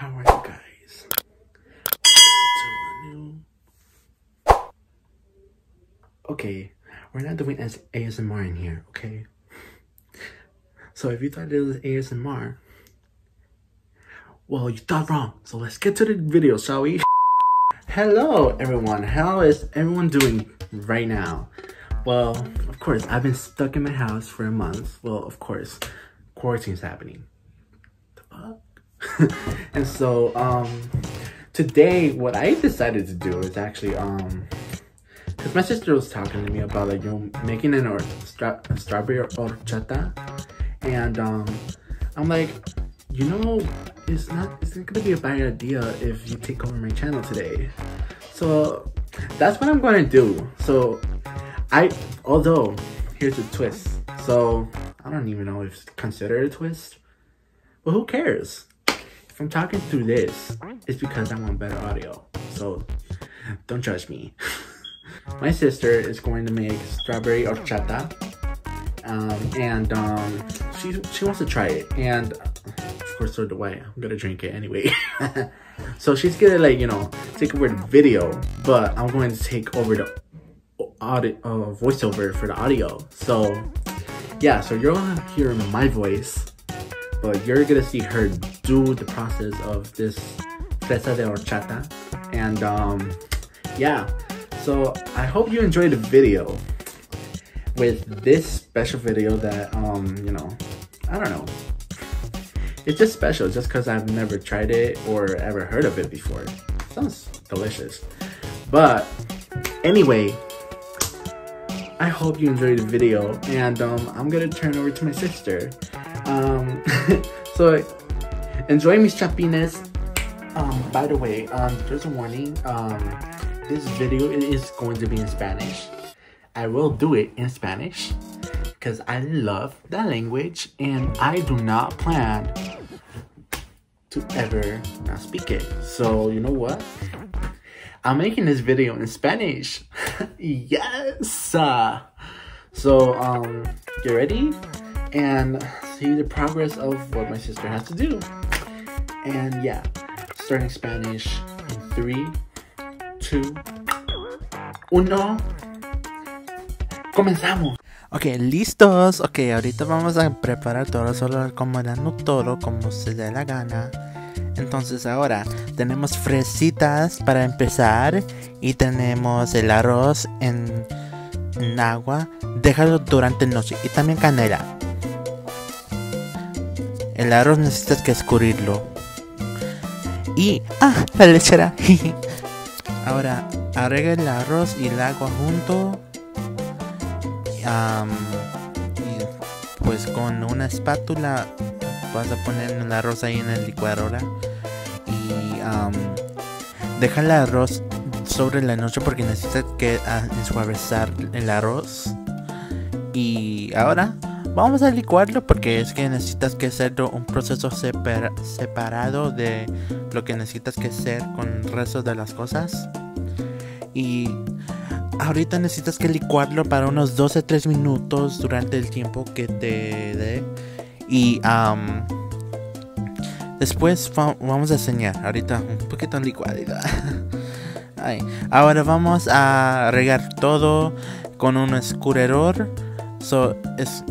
How are you guys? Okay, we're not doing as ASMR in here, okay? So if you thought it was ASMR, well, you thought wrong. So let's get to the video, shall we? Hello, everyone. How is everyone doing right now? Well, of course, I've been stuck in my house for a month. Well, of course, quarantine's happening. and so, um, today, what I decided to do is actually, um, because my sister was talking to me about like you know making an or stra strawberry horchata, and um, I'm like, you know, it's not it's not gonna be a bad idea if you take over my channel today. So that's what I'm gonna do. So I although here's a twist. So I don't even know if it's considered a twist. But who cares? I'm talking through this, it's because I want better audio. So don't judge me. My sister is going to make strawberry horchata. Um, and um, she, she wants to try it. And of course, so do I. I'm gonna drink it anyway. so she's gonna like, you know, take over the video, but I'm going to take over the audio, uh, voiceover for the audio. So yeah, so you're gonna hear my voice, but you're gonna see her do the process of this fresa de horchata. And um, yeah, so I hope you enjoyed the video with this special video that, um, you know, I don't know. It's just special just because I've never tried it or ever heard of it before. It sounds delicious. But anyway, I hope you enjoyed the video and um, I'm gonna turn over to my sister. Um, so enjoy mis chapines. Um, by the way, um, there's a warning. Um, this video is going to be in Spanish. I will do it in Spanish because I love that language and I do not plan to ever not speak it. So you know what? I'm making this video in Spanish. yes! Uh, so, um, get ready and see the progress of what my sister has to do. And yeah, starting Spanish in three, two, uno. Comenzamos. Ok, listos. Ok, ahorita vamos a preparar todo, solo acomodando todo como se dé la gana. Entonces ahora tenemos fresitas para empezar y tenemos el arroz en, en agua. Déjalo durante noche y también canela. El arroz necesitas que escurrirlo. Y... ¡Ah! La lechera. ahora agrega el arroz y el agua junto. Um, y pues con una espátula vas a poner el arroz ahí en la licuadora y um, deja el arroz sobre la noche porque necesitas que uh, el arroz y ahora vamos a licuarlo porque es que necesitas que hacerlo un proceso separa separado de lo que necesitas que hacer con el resto de las cosas y ahorita necesitas que licuarlo para unos 12-3 minutos durante el tiempo que te dé y um, después va vamos a enseñar. Ahorita un poquito en licuadita. Ahora vamos a regar todo con un escurridor. So, es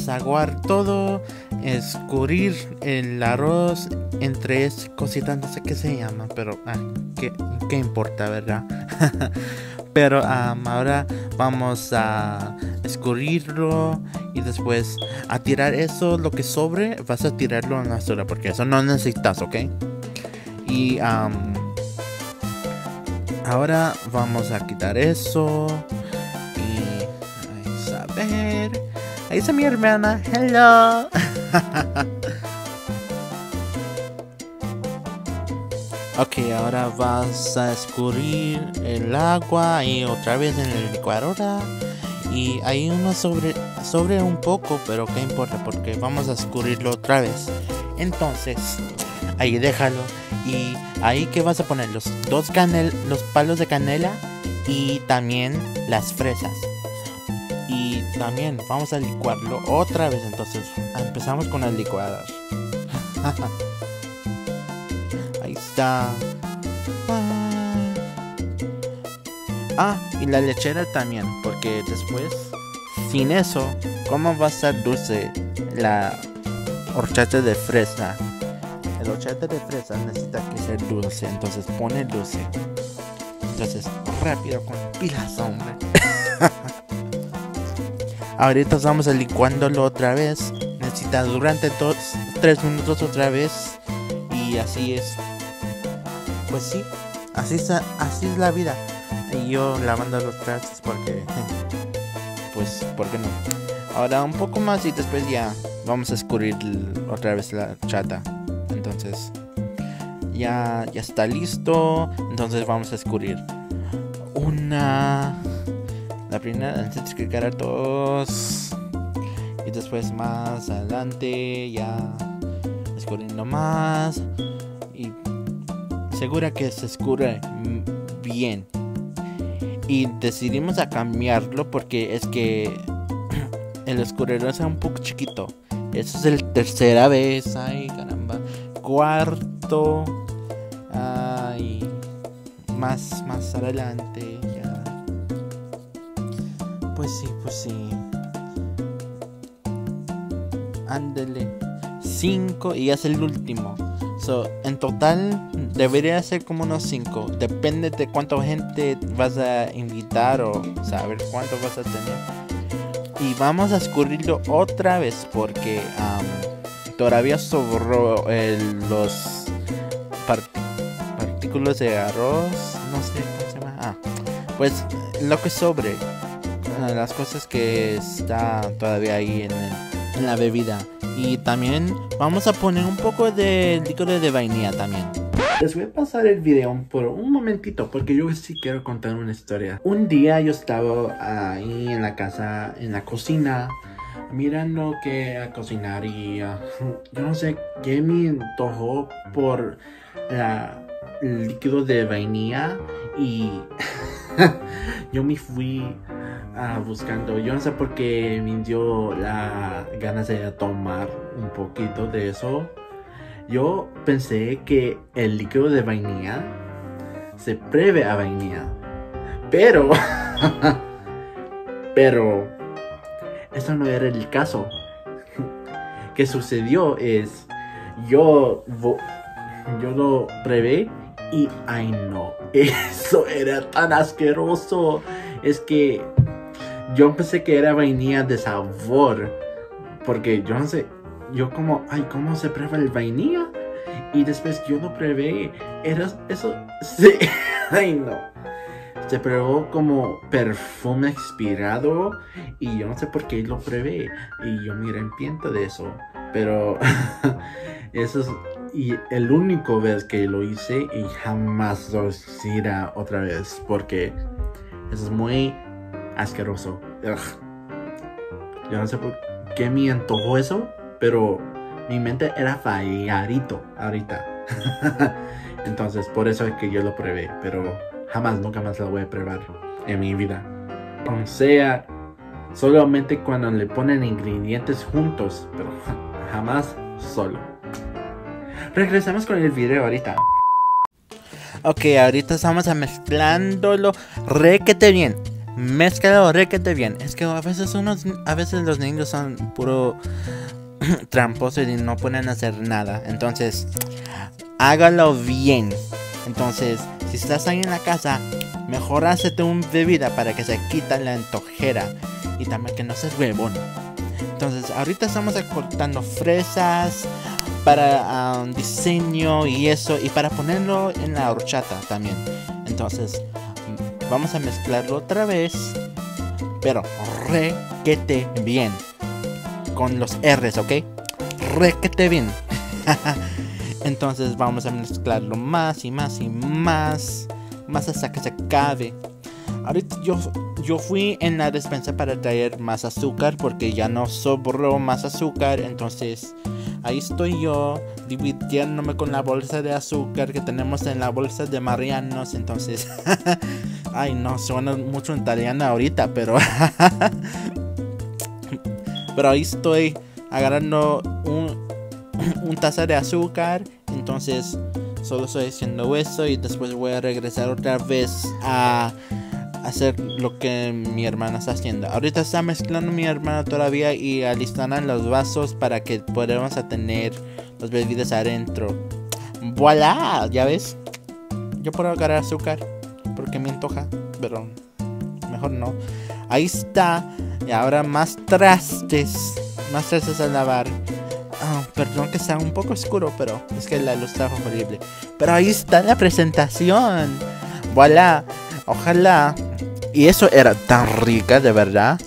desaguar todo, escurrir el arroz entre cositas, no sé qué se llama, pero ah, ¿qué, ¿qué, importa, ¿verdad? pero ahora vamos a escurrirlo y después a tirar eso, lo que sobre, vas a tirarlo en la basura porque eso no necesitas, ¿ok? Y ahora vamos a quitar eso Ahí está mi hermana. Hello. ok, ahora vas a escurrir el agua y otra vez en la licuadora. Y ahí uno sobre, sobre un poco, pero qué importa porque vamos a escurrirlo otra vez. Entonces, ahí déjalo. Y ahí que vas a poner los dos canel, los palos de canela y también las fresas. También vamos a licuarlo otra vez. Entonces, empezamos con el licuador. está. Ah. ah, y la lechera también, porque después, sin eso, ¿cómo va a estar dulce la horchata de fresa? El horchata de fresa necesita que sea dulce, entonces pone dulce. Entonces, rápido con pilas, hombre. Ahorita vamos a licuándolo otra vez. Necesita durante dos, tres minutos otra vez. Y así es. Pues sí, así es, así es la vida. Y yo lavando los trastes porque... Pues, ¿por qué no? Ahora un poco más y después ya vamos a escurrir otra vez la chata. Entonces, ya, ya está listo. Entonces vamos a escurrir una la primera antes que cara dos. Y después más adelante ya escurriendo más. Y segura que se escurre bien. Y decidimos a cambiarlo porque es que el escurridor es un poco chiquito. Eso es el tercera vez. Ay, caramba. Cuarto. Ay. Más, más adelante. Pues sí, pues sí. Ándele. 5 y es el último. So, en total debería ser como unos 5. Depende de cuánta gente vas a invitar o saber cuánto vas a tener. Y vamos a escurrirlo otra vez porque todavía sobró los partículas de arroz. No sé cómo se llama. Ah, pues lo que sobre de las cosas que está todavía ahí en, en la bebida. Y también vamos a poner un poco de líquido de vainilla también. Les voy a pasar el video por un momentito porque yo sí quiero contar una historia. Un día yo estaba ahí en la casa, en la cocina, mirando que a cocinar y uh, yo no sé qué me antojó por la, el líquido de vainilla y yo me fui Ah, buscando. Yo no sé por qué me dio la ganas de tomar un poquito de eso. Yo pensé que el líquido de vainilla se prevé a vainilla. Pero, pero, eso no era el caso. que sucedió es, yo, yo lo prevé y, ay no, eso era tan asqueroso. Es que yo pensé que era vainilla de sabor. Porque yo no sé, yo como, ay, ¿cómo se prueba el vainilla? Y después yo lo probé, era eso, sí, ay no. Se probó como perfume expirado y yo no sé por qué lo probé y yo me arrepiento de eso. Pero eso es y el único vez que lo hice y jamás lo hiciera otra vez porque eso es muy asqueroso. Yo no sé por qué me antojó eso, pero mi mente era fallarito ahorita. Entonces, por eso es que yo lo probé, pero jamás, nunca más lo voy a probar en mi vida. O sea, solamente cuando le ponen ingredientes juntos, pero jamás solo. Regresamos con el video ahorita. Ok, ahorita estamos mezclándolo requete bien. Mezclado requete bien. Es que a veces unos, a veces los niños son puro tramposos y no pueden hacer nada. Entonces, hágalo bien. Entonces, si estás ahí en la casa, mejor hazte un bebida para que se quita la antojera y también que no seas huevón. Entonces, ahorita estamos cortando fresas para um, diseño y eso y para ponerlo en la horchata también. Entonces, Vamos a mezclarlo otra vez. Pero requete bien. Con los R's, ¿ok? Requete bien. Entonces vamos a mezclarlo más y más y más. Más hasta que se acabe. Ahorita yo, yo fui en la despensa para traer más azúcar porque ya no sobró más azúcar. Entonces ahí estoy yo divirtiéndome con la bolsa de azúcar que tenemos en la bolsa de Marianos. Entonces, ay no, suena mucho en italiano ahorita, pero... pero ahí estoy agarrando un, un taza de azúcar. Entonces Solo estoy haciendo eso y después voy a regresar otra vez a hacer lo que mi hermana está haciendo. Ahorita está mezclando mi hermana todavía y alistan los vasos para que podamos tener los bebidas adentro. ¡Voilà! ¿Ya ves? Yo puedo agarrar azúcar porque me antoja, pero mejor no. Ahí está. Y ahora más trastes. Más trastes a lavar. Oh, perdón que sea un poco oscuro, pero es que la luz está horrible. Pero ahí está la presentación. Voilà. Ojalá. Y eso era tan rica, de verdad.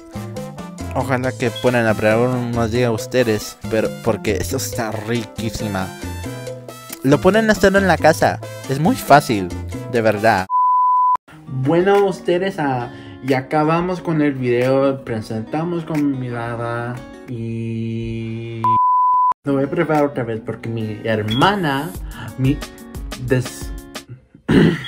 Ojalá que puedan a probar unos días ustedes. Pero porque eso está riquísima. Lo pueden hacer en la casa. Es muy fácil, de verdad. Bueno, ustedes ah, y acabamos con el video. Presentamos con mi mirada y lo voy a preparar otra vez porque mi hermana, mi des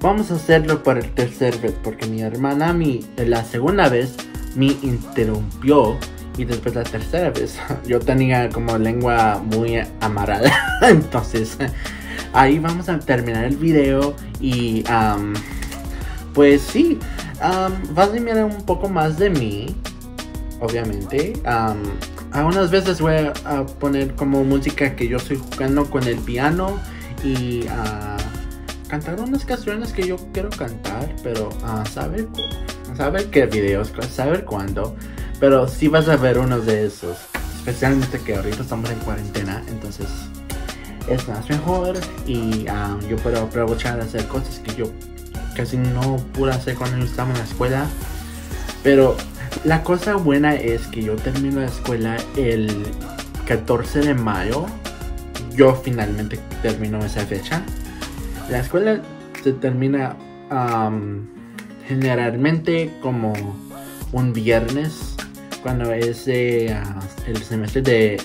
Vamos a hacerlo por el tercer vez porque mi hermana mi la segunda vez me interrumpió y después la tercera vez yo tenía como lengua muy amarrada entonces ahí vamos a terminar el video y pues sí um, vas a mirar un poco más de mí obviamente algunas veces voy a, poner como música que yo estoy jugando con el piano y uh, cantar unas canciones que yo quiero cantar, pero a saber, saber qué videos, saber cuándo. Pero sí vas a ver uno de esos. Especialmente que ahorita estamos en cuarentena, entonces es más mejor y um, yo puedo aprovechar de hacer cosas que yo casi no pude hacer cuando estaba en la escuela. Pero la cosa buena es que yo termino la escuela el 14 de mayo. Yo finalmente termino esa fecha. La escuela se termina generalmente como un viernes cuando es ah, el semestre de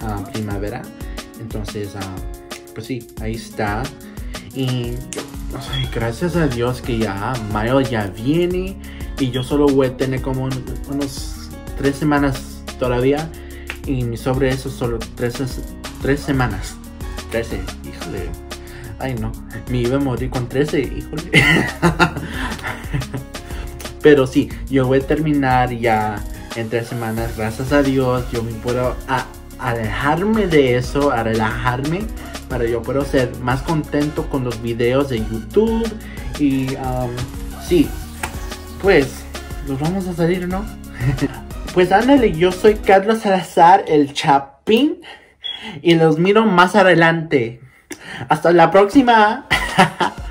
ah, primavera. Entonces, ah, pues sí, ahí está. Y gracias a Dios que ya mayo ya viene y yo solo voy a tener como unos tres semanas todavía y sobre eso solo tres, tres semanas. Trece, híjole. Ay, no. Me iba a morir con 13, híjole. Pero sí, yo voy a terminar ya en tres semanas. Gracias a Dios, yo me puedo alejarme de eso, a relajarme. Para yo puedo ser más contento con los videos de YouTube. Y um, sí, pues, nos vamos a salir, ¿no? pues ándale, yo soy Carlos Salazar, el Chapín. Y los miro más adelante. Hasta la próxima.